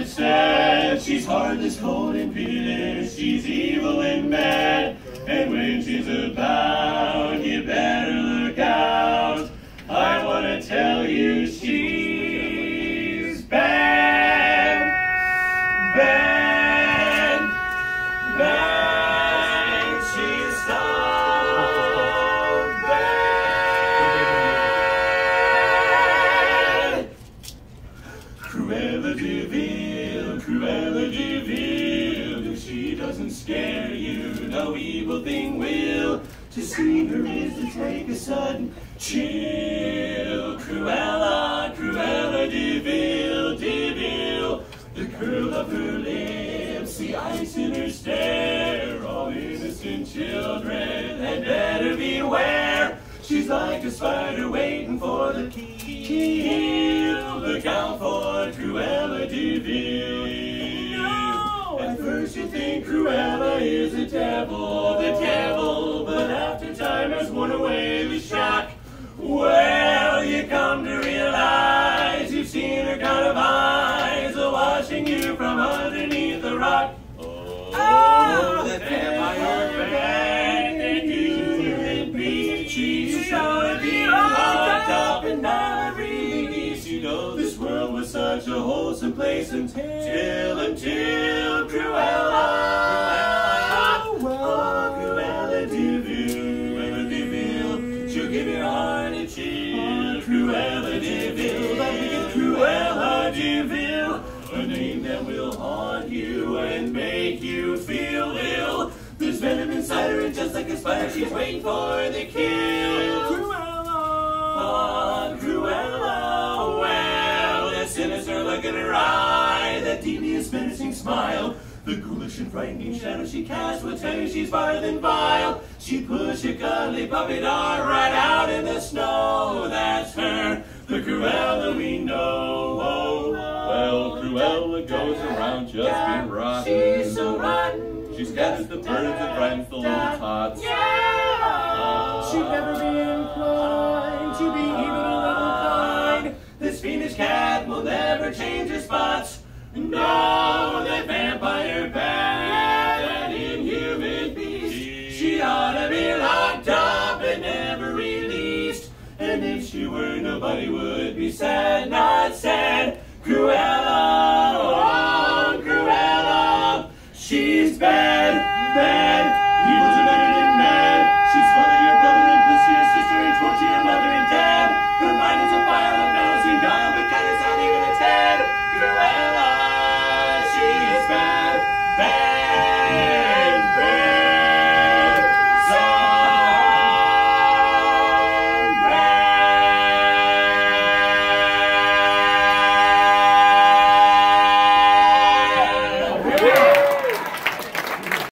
it's sad. She's heartless, cold, and pitiless. She's evil and mad. And when she's about, Cruella de Vil. If she doesn't scare you, no evil thing will. To see her is to take a sudden chill. Cruella, Cruella de Vil, de Vil. The curl of her lips, the ice in her stare. All innocent children had better beware. She's like a spider waiting for the kill. Look out for Cruella de Vil. Is a devil, the devil, but after time has worn away the shock, well, you come to realize you've seen her kind of eyes watching you from underneath the rock. Oh, the vampire bang you and me, she's gonna be locked up and never released. You know this world was such a wholesome place until, until Cruella. That will haunt you and make you feel ill. There's venom inside her, and just like a spider, she's waiting for the kill. Cruella, oh, Cruella, well, the sinister look in her eye, that devious, menacing smile. The ghoulish and frightening shadow she casts will tell you she's vile than vile. She pushed a cuddly puppy dog right out in the snow. That's being rotten. She's so rotten. She scatters the birds and frightens the little tots. Yeah! She'd never be inclined to be even a little kind. This fiendish cat will never change her spots. No, that vampire bat, that inhuman beast. She ought to be locked up and never released. And if she were, nobody would be sad, sad. She's bad, bad.